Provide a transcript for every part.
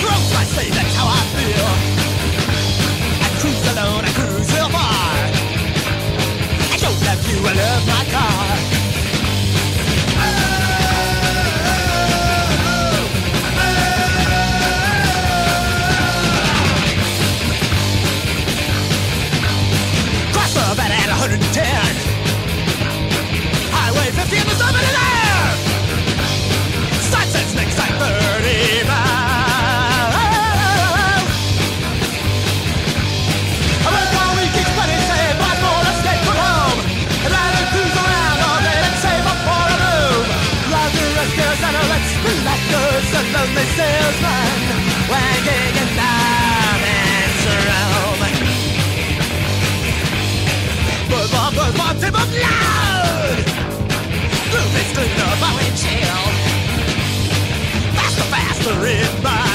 Gross, I say that's how I feel. I cruise alone, I cruise far. I don't love you, I love my car. surrender.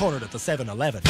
cornered at the 7 Eleven.